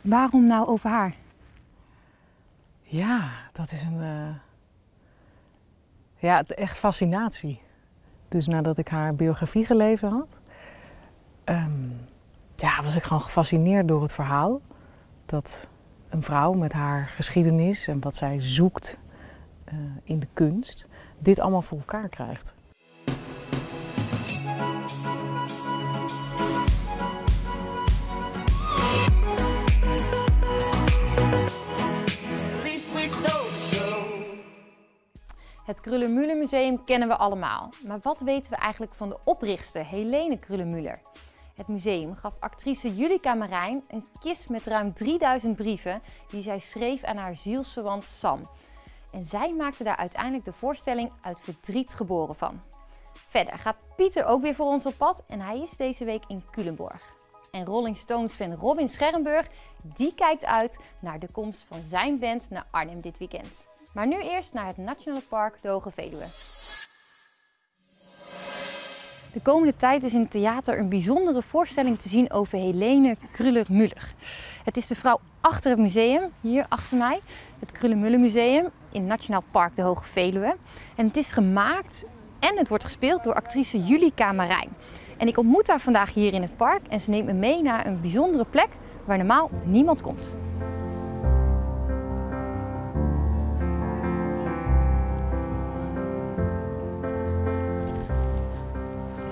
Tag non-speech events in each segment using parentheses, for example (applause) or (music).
Waarom nou over haar? Ja, dat is een. eh, Ja, echt fascinatie. Dus nadat ik haar biografie gelezen had, ehm, ja, was ik gewoon gefascineerd door het verhaal. Dat een vrouw met haar geschiedenis en wat zij zoekt eh, in de kunst, dit allemaal voor elkaar krijgt. Het Krullenmuller Museum kennen we allemaal. Maar wat weten we eigenlijk van de oprichter Helene Krullenmuller? Het museum gaf actrice Julika Marijn een kist met ruim 3000 brieven die zij schreef aan haar zielsverwant Sam. En zij maakte daar uiteindelijk de voorstelling Uit Verdriet geboren van. Verder gaat Pieter ook weer voor ons op pad en hij is deze week in Culemborg. En Rolling Stones fan Robin Scherrenburg, die kijkt uit naar de komst van zijn band naar Arnhem dit weekend. Maar nu eerst naar het Nationaal Park de Hoge Veluwe. De komende tijd is in het theater een bijzondere voorstelling te zien over Helene Kruller-Muller. Het is de vrouw achter het museum, hier achter mij, het Kruller-Muller Museum in Nationaal Park de Hoge Veluwe. En het is gemaakt en het wordt gespeeld door actrice Julika Marijn. En ik ontmoet haar vandaag hier in het park en ze neemt me mee naar een bijzondere plek waar normaal niemand komt.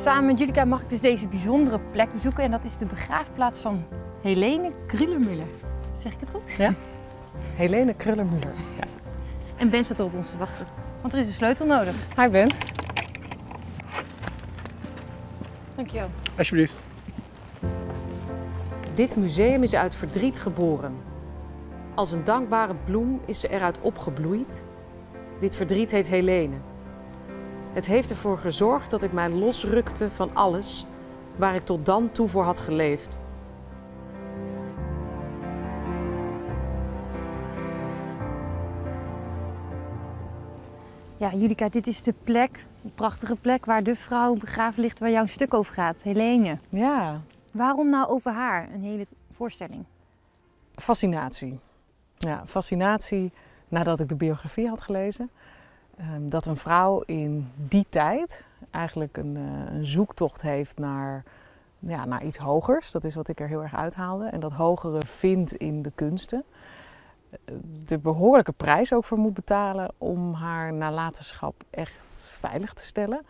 Samen met Julika mag ik dus deze bijzondere plek bezoeken en dat is de begraafplaats van Helene Krullermuller. Zeg ik het goed? Ja? Helene Krullermuller. Ja. En Ben staat er op ons te wachten, want er is een sleutel nodig. Hi Ben. Dankjewel. Alsjeblieft. Dit museum is uit verdriet geboren. Als een dankbare bloem is ze eruit opgebloeid. Dit verdriet heet Helene. Het heeft ervoor gezorgd dat ik mij losrukte van alles waar ik tot dan toe voor had geleefd. Ja, Julika, dit is de plek, een prachtige plek waar de vrouw begraven ligt waar jouw stuk over gaat, Helene. Ja, Waarom nou over haar, een hele voorstelling? fascinatie. Ja, fascinatie nadat ik de biografie had gelezen. Ehm, dat een vrouw in die tijd eigenlijk een, eh, een zoektocht heeft naar, ja, naar iets hogers. Dat is wat ik er heel erg uithaalde. En dat hogere vindt in de kunsten. Eh, De behoorlijke prijs ook voor moet betalen om haar nalatenschap echt veilig te stellen.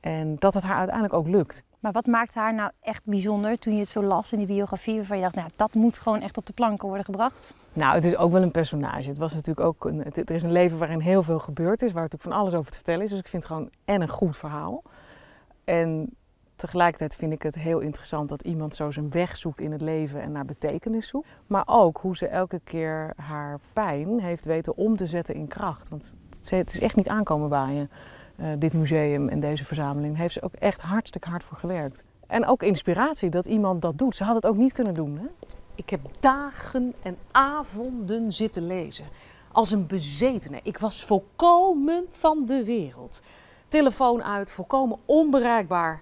En dat het haar uiteindelijk ook lukt. Maar wat maakt haar nou echt bijzonder toen je het zo las in die biografie waarvan je dacht, nou dat moet gewoon echt op de planken worden gebracht? Nou, het is ook wel een personage. Het was natuurlijk ook een, er is een leven waarin heel veel gebeurd is, waar natuurlijk van alles over te vertellen is. Dus ik vind het gewoon en een goed verhaal. En tegelijkertijd vind ik het heel interessant dat iemand zo zijn weg zoekt in het leven en naar betekenis zoekt. Maar ook hoe ze elke keer haar pijn heeft weten om te zetten in kracht. Want het, is echt niet aankomen waaien, eh, dit museum en deze verzameling. Heeft ze ook echt hartstikke hard voor gewerkt. En ook inspiratie dat iemand dat doet. Ze had het ook niet kunnen doen. Hè? Ik heb dagen en avonden zitten lezen. Als een bezetene. Ik was volkomen van de wereld. Telefoon uit, volkomen onbereikbaar.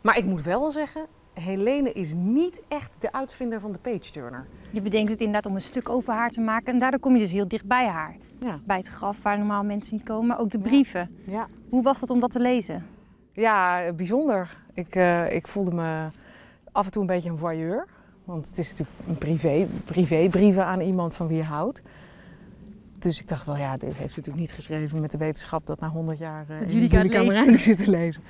Maar ik moet wel zeggen, Helene is niet echt de uitvinder van de page turner. Je bedenkt het inderdaad om een stuk over haar te maken en daardoor kom je dus heel dicht bij haar. Ja. Bij het graf waar normaal mensen niet komen, maar ook de brieven. Ja, Hoe was dat om dat te lezen? ja bijzonder. Ik, eh, ik voelde me af en toe een beetje een voyeur. Want het is natuurlijk een privé, privébrieven aan iemand van wie je houdt. Dus ik dacht wel, ja, dit heeft ze natuurlijk niet geschreven met de wetenschap dat na 100 jaar uh, in leest. Marijnen (laughs) zit te lezen.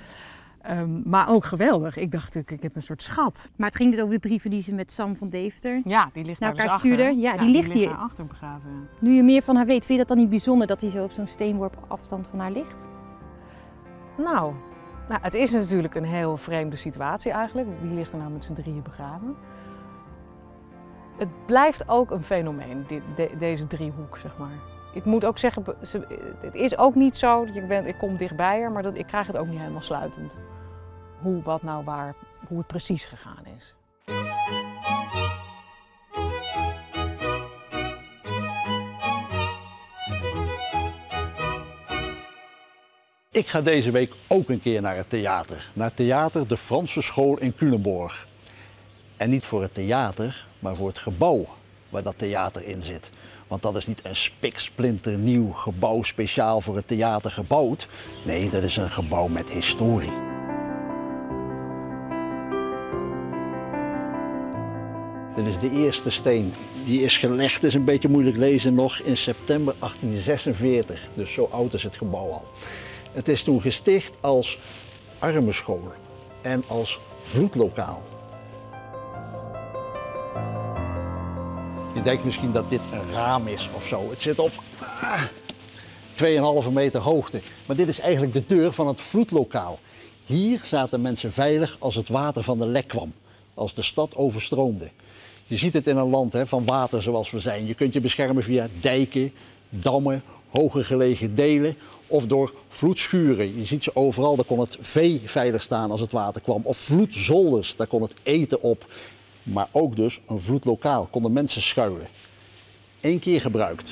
Ehm, maar ook geweldig. Ik dacht natuurlijk, ik heb een soort schat. Maar het ging dus over de brieven die ze met Sam van Deventer. Ja, die ligt Naar daar elkaar dus achter. stuurden? Ja, die ligt hier. achter begraven. Nu je meer van haar weet, vind je dat dan niet bijzonder dat hij zo op zo'n steenworp afstand van haar ligt? Nou, nou, het is natuurlijk een heel vreemde situatie eigenlijk. Wie ligt er nou met z'n drieën begraven? Het blijft ook een fenomeen, de- deze driehoek, zeg maar. Ik moet ook zeggen, het is ook niet zo dat je bent, ik kom dichtbij haar, maar dat, ik krijg het ook niet helemaal sluitend. Hoe, wat nou waar, hoe het precies gegaan is. Ik ga deze week ook een keer naar het theater. Naar theater De Franse School in Culemborg. En niet voor het theater, maar voor het gebouw waar dat theater in zit. Want dat is niet een spiksplinternieuw gebouw speciaal voor het theater gebouwd. Nee, dat is een gebouw met historie. Dit is de eerste steen. Die is gelegd, is een beetje moeilijk lezen nog, in september 1846. Dus zo oud is het gebouw al. Het is toen gesticht als armenschool en als vloedlokaal. Je denkt misschien dat dit een raam is of zo. Het zit op ah, 2,5 meter hoogte. Maar dit is eigenlijk de deur van het vloedlokaal. Hier zaten mensen veilig als het water van de lek kwam. Als de stad overstroomde. Je ziet het in een land hè, van water zoals we zijn. Je kunt je beschermen via dijken, dammen, hoger gelegen delen of door vloedschuren. Je ziet ze overal, daar kon het vee veilig staan als het water kwam. Of vloedzolders, daar kon het eten op. Maar ook dus een vloedlokaal, konden mensen schuilen. Eén keer gebruikt,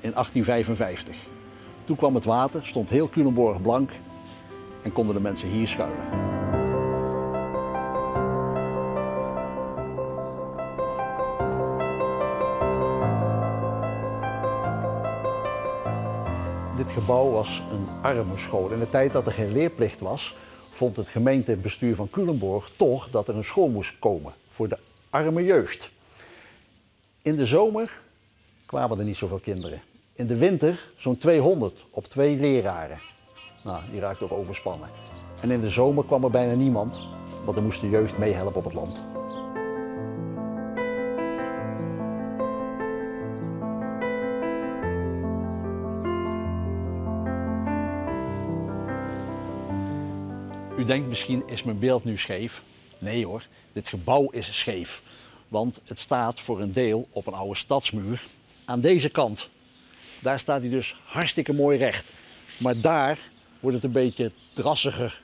in 1855. Toen kwam het water, stond heel Culemborg blank en konden de mensen hier schuilen. Dit gebouw was een armenschool. In de tijd dat er geen leerplicht was, vond het gemeentebestuur van Culemborg toch dat er een school moest komen voor de arme jeugd. In de zomer kwamen er niet zoveel kinderen. In de winter zo'n 200 op twee leraren. Nou, die raakten ook overspannen. En in de zomer kwam er bijna niemand, want er moest de jeugd meehelpen op het land. U denkt misschien, is mijn beeld nu scheef? Nee hoor, dit gebouw is scheef. Want het staat voor een deel op een oude stadsmuur. Aan deze kant, daar staat hij dus hartstikke mooi recht. Maar daar wordt het een beetje drassiger.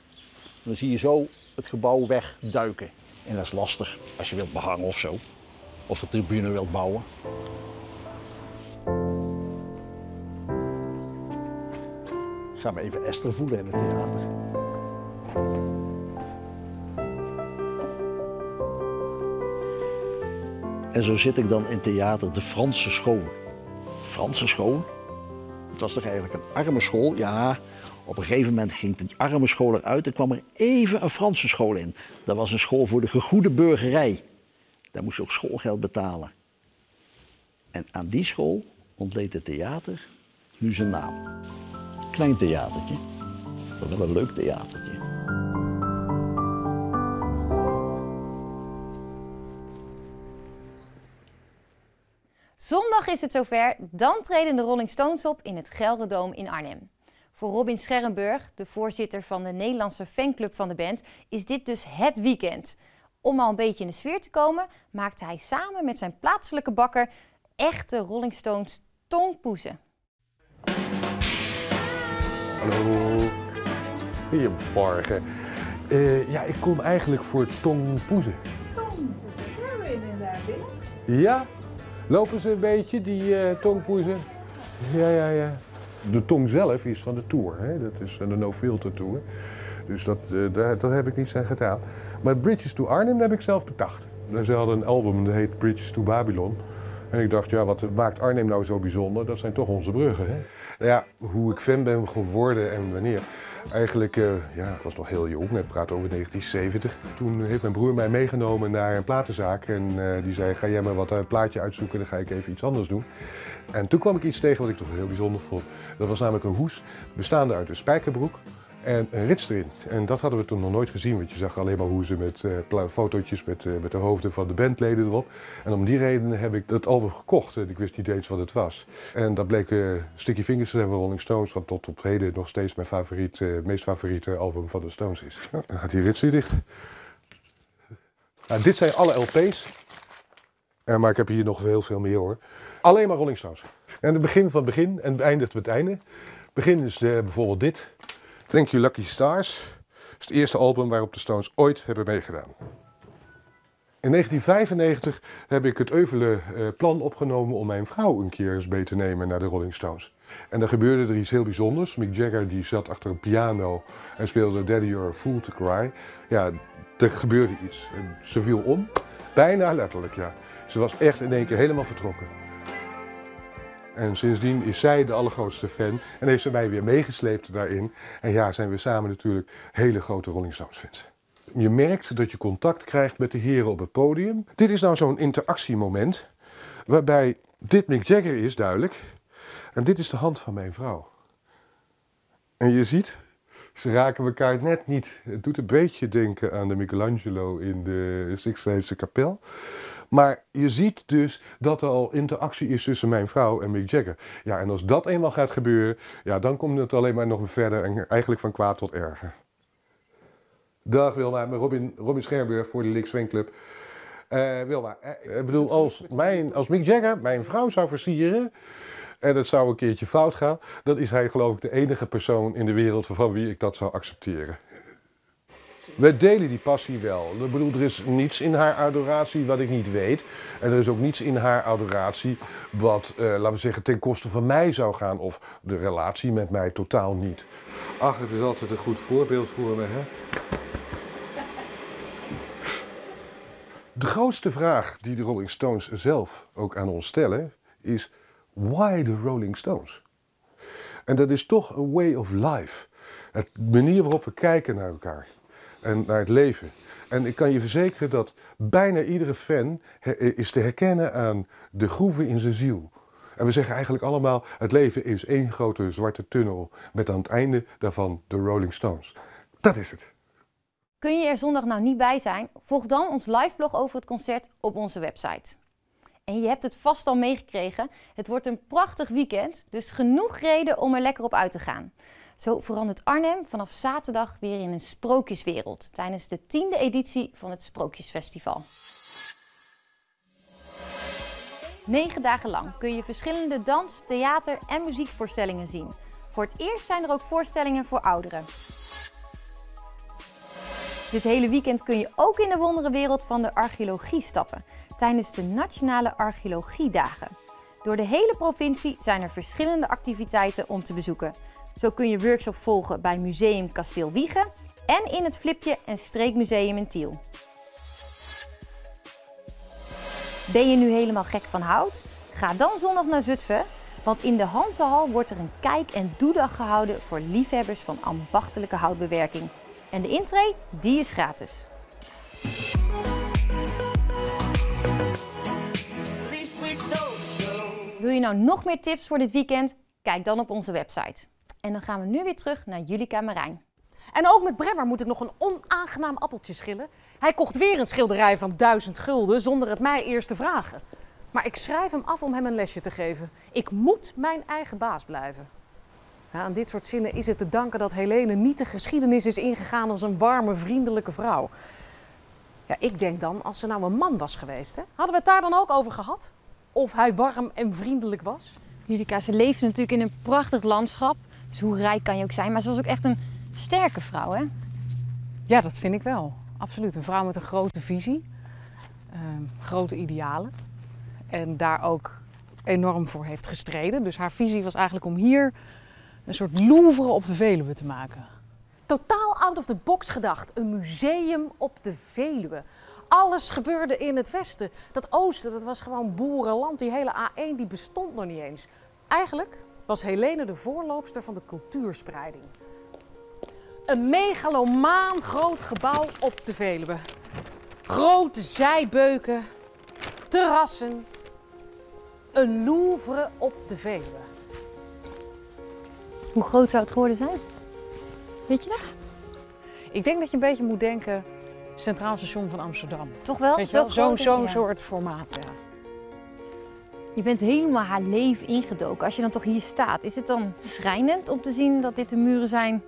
Dan zie je zo het gebouw wegduiken. En dat is lastig als je wilt behangen of zo. Of een tribune wilt bouwen. Ik ga me even Esther voelen in het theater. En zo zit ik dan in theater de Franse school. Franse school? Het was toch eigenlijk een arme school? Ja, op een gegeven moment ging die arme school eruit en kwam er even een Franse school in. Dat was een school voor de gegoede burgerij. Daar moest je ook schoolgeld betalen. En aan die school ontleed het theater nu zijn naam. Klein theatertje, maar wel een leuk theatertje. Zondag is het zover, dan treden de Rolling Stones op in het Gelredome in Arnhem. Voor Robin Scherrenburg, de voorzitter van de Nederlandse fanclub van de band, is dit dus het weekend. Om al een beetje in de sfeer te komen, maakte hij samen met zijn plaatselijke bakker echte Rolling Stones tongpoezen. Hallo. Goedemorgen. Uh, ja, ik kom eigenlijk voor tongpoezen. Tongpoezen, hebben we inderdaad binnen. Ja? Lopen ze een beetje, die uh, tongpoezen? Ja, ja, ja. De tong zelf is van de Tour, hè? dat is de No Filter Tour. Dus dat, uh, daar, daar heb ik niets aan gedaan. Maar Bridges to Arnhem heb ik zelf bedacht. Ze hadden een album dat heet Bridges to Babylon. En ik dacht, ja, wat maakt Arnhem nou zo bijzonder? Dat zijn toch onze bruggen. Hè? Nou ja, hoe ik fan ben geworden en wanneer. Eigenlijk, uh, ja, ik was nog heel jong, ik praat over 1970. Toen heeft mijn broer mij meegenomen naar een platenzaak en uh, die zei, ga jij maar wat een plaatje uitzoeken, dan ga ik even iets anders doen. En toen kwam ik iets tegen wat ik toch heel bijzonder vond. Dat was namelijk een hoes bestaande uit een spijkerbroek, en een rits erin. En dat hadden we toen nog nooit gezien, want je zag alleen maar hoe ze met uh, fotootjes met, uh, met de hoofden van de bandleden erop. En om die reden heb ik dat album gekocht en ik wist niet eens wat het was. En dat bleek uh, Sticky Fingers te van Rolling Stones, wat tot op heden nog steeds mijn favoriet, meest favoriete album van de Stones is. dan gaat die rits weer dicht. Nou, dit zijn alle LP's, maar ik heb hier nog heel veel meer hoor. Alleen maar Rolling Stones. En het begin van het begin en het eindigt met het einde. Het begin is bijvoorbeeld dit. Thank You Lucky Stars. Is het eerste album waarop de Stones ooit hebben meegedaan. In 1995 heb ik het euvele uh, plan opgenomen om mijn vrouw een keer eens mee te nemen naar de Rolling Stones. En dan gebeurde er iets heel bijzonders. Mick Jagger die zat achter een piano en speelde Daddy You're a Fool to Cry. Ja, er gebeurde iets. En ze viel om Bijna letterlijk, ja. Ze was echt in één keer helemaal vertrokken. En sindsdien is zij de allergrootste fan en heeft ze mij weer meegesleept daarin. En ja, zijn we samen natuurlijk hele grote Rolling Stones fans. Je merkt dat je contact krijgt met de heren op het podium. Dit is nou zo'n interactiemoment waarbij dit Mick Jagger is, duidelijk. En dit is de hand van mijn vrouw. En je ziet, ze raken elkaar net niet. Het doet een beetje denken aan de Michelangelo in de Sixtijnse kapel. Maar je ziet dus dat er al interactie is tussen mijn vrouw en Mick Jagger. Ja, en als dat eenmaal gaat gebeuren, ja, dan komt het alleen maar nog verder en eigenlijk van kwaad tot erger. Dag Wilma, Robin, Robin Scherburg voor de Lik Swing Uh, Wilma, eh, ik bedoel, als, mijn, als Mick Jagger mijn vrouw zou versieren en het zou een keertje fout gaan, dan is hij geloof ik de enige persoon in de wereld van wie ik dat zou accepteren. We delen die passie wel. Ik bedoel, er is niets in haar adoratie wat ik niet weet. En er is ook niets in haar adoratie wat, uh, laten we zeggen, ten koste van mij zou gaan. Of de relatie met mij totaal niet. Ach, het is altijd een goed voorbeeld voor me, hè? De grootste vraag die de Rolling Stones zelf ook aan ons stellen is: why the Rolling Stones? En dat is toch een way of life. Het manier waarop we kijken naar elkaar en naar het leven. En ik kan je verzekeren dat bijna iedere fan is te herkennen aan de groeven in zijn ziel. En we zeggen eigenlijk allemaal: het leven is één grote zwarte tunnel met aan het einde daarvan de Rolling Stones. Dat is het. Kun je er zondag nou niet bij zijn? Volg dan ons liveblog over het concert op onze website. En je hebt het vast al meegekregen. Het wordt een prachtig weekend, dus genoeg reden om er lekker op uit te gaan. Zo verandert Arnhem vanaf zaterdag weer in een sprookjeswereld tijdens de tiende editie van het Sprookjesfestival. Negen dagen lang kun je verschillende dans, theater en muziekvoorstellingen zien. Voor het eerst zijn er ook voorstellingen voor ouderen. Dit hele weekend kun je ook in de wonderenwereld van de archeologie stappen tijdens de Nationale Archeologiedagen. Door de hele provincie zijn er verschillende activiteiten om te bezoeken. Zo kun je workshop volgen bij Museum Kasteel Wiegen en in het Flipje en Streekmuseum in Tiel. Ben je nu helemaal gek van hout? Ga dan zondag naar Zutphen, want in de Hansehal wordt er een kijk- en doedag gehouden voor liefhebbers van ambachtelijke houtbewerking. En de intree, die is gratis. Wil je nou nog meer tips voor dit weekend? Kijk dan op onze website. En dan gaan we nu weer terug naar Julika Marijn. En ook met Bremmer moet ik nog een onaangenaam appeltje schillen. Hij kocht weer een schilderij van duizend gulden zonder het mij eerst te vragen. Maar ik schrijf hem af om hem een lesje te geven. Ik moet mijn eigen baas blijven. Ja, aan dit soort zinnen is het te danken dat Helene niet de geschiedenis is ingegaan als een warme, vriendelijke vrouw. Ja, ik denk dan, als ze nou een man was geweest, hè, hadden we het daar dan ook over gehad? Of hij warm en vriendelijk was? Julika, ze leefde natuurlijk in een prachtig landschap. Dus hoe rijk kan je ook zijn? Maar ze was ook echt een sterke vrouw, hè? Ja, dat vind ik wel. Absoluut. Een vrouw met een grote visie, ehm, grote idealen. En daar ook enorm voor heeft gestreden. Dus haar visie was eigenlijk om hier een soort Louvre op de Veluwe te maken. Totaal out of the box gedacht. Een museum op de Veluwe. Alles gebeurde in het westen. Dat oosten, dat was gewoon boerenland. Die hele A1 die bestond nog niet eens. Eigenlijk was Helene de voorloopster van de cultuurspreiding. Een megalomaan groot gebouw op de Veluwe. Grote zijbeuken, terrassen. Een Louvre op de Veluwe. Hoe groot zou het geworden zijn? Weet je dat? Ik denk dat je een beetje moet denken Centraal Station van Amsterdam. Toch wel? Weet je wel? Zo'n zo soort formaat, ja. Je bent helemaal haar leven ingedoken. Als je dan toch hier staat, is het dan schrijnend om te zien dat dit de muren zijn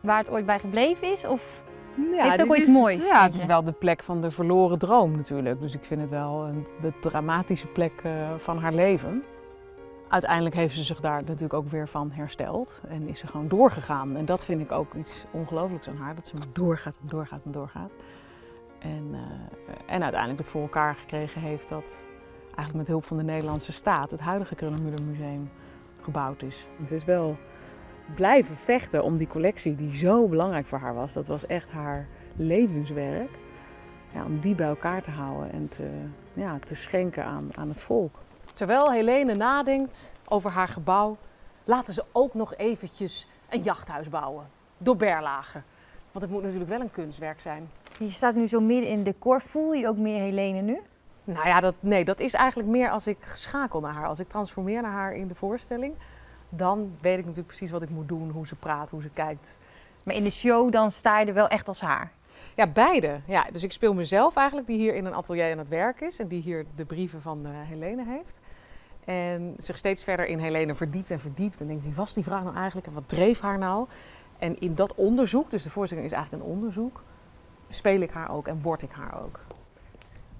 waar het ooit bij gebleven is? Of ja, heeft het ook ooit moois? Ja, het is wel de plek van de verloren droom natuurlijk. Dus ik vind het wel een, de dramatische plek uh, van haar leven. Uiteindelijk heeft ze zich daar natuurlijk ook weer van hersteld en is ze gewoon doorgegaan. En dat vind ik ook iets ongelooflijks aan haar, dat ze maar doorgaat en doorgaat en doorgaat. En, uh, en uiteindelijk het voor elkaar gekregen heeft dat eigenlijk met hulp van de Nederlandse staat het huidige Krullenmuller Museum gebouwd is. Ze is wel blijven vechten om die collectie die zo belangrijk voor haar was. Dat was echt haar levenswerk. ja, om die bij elkaar te houden en te, ja, te schenken aan, aan het volk. Terwijl Helene nadenkt over haar gebouw, laten ze ook nog eventjes een jachthuis bouwen. Door Berlage. Want het moet natuurlijk wel een kunstwerk zijn. Je staat nu zo midden in het decor. Voel je ook meer Helene nu? Nou ja, dat, nee, dat is eigenlijk meer als ik schakel naar haar. Als ik transformeer naar haar in de voorstelling, dan weet ik natuurlijk precies wat ik moet doen, hoe ze praat, hoe ze kijkt. Maar in de show dan sta je er wel echt als haar. Ja, beide. Ja, dus ik speel mezelf eigenlijk, die hier in een atelier aan het werk is en die hier de brieven van uh, Helene heeft. En zich steeds verder in Helene verdiept en verdiept. En denkt, wie was die vrouw nou eigenlijk en wat dreef haar nou? En in dat onderzoek, dus de voorstelling is eigenlijk een onderzoek, speel ik haar ook en word ik haar ook.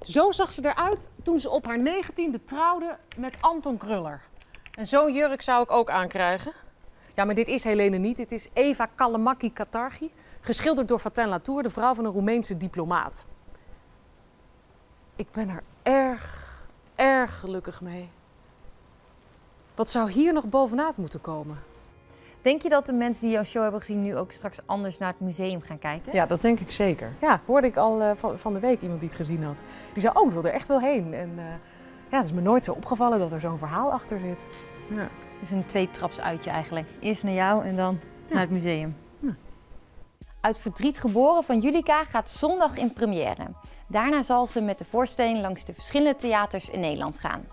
Zo zag ze eruit toen ze op haar negentiende trouwde met Anton Kruller. En zo'n jurk zou ik ook aankrijgen. Ja, maar dit is Helene niet. Dit is Eva Kalamaki Katargi, geschilderd door Fatin Latour, de vrouw van een Roemeense diplomaat. Ik ben er erg, erg gelukkig mee. Wat zou hier nog bovenuit moeten komen? Denk je dat de mensen die jouw show hebben gezien nu ook straks anders naar het museum gaan kijken? Ja, dat denk ik zeker. Ja, hoorde ik al uh, van, van de week iemand die het gezien had. Die zei, oh, ik wil er echt wel heen. En uh, ja, het is me nooit zo opgevallen dat er zo'n verhaal achter zit. Ja. Dus een tweetraps uitje eigenlijk. Eerst naar jou en dan ja. naar het museum. Ja. Uit Verdriet geboren van Julika gaat zondag in première. Daarna zal ze met de voorstelling langs de verschillende theaters in Nederland gaan.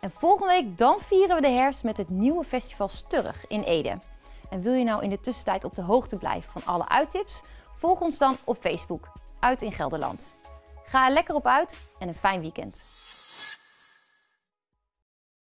En volgende week dan vieren we de herfst met het nieuwe festival Sturg in Ede. En wil je nou in de tussentijd op de hoogte blijven van alle uittips? Volg ons dan op Facebook, Uit in Gelderland. Ga er lekker op uit en een fijn weekend.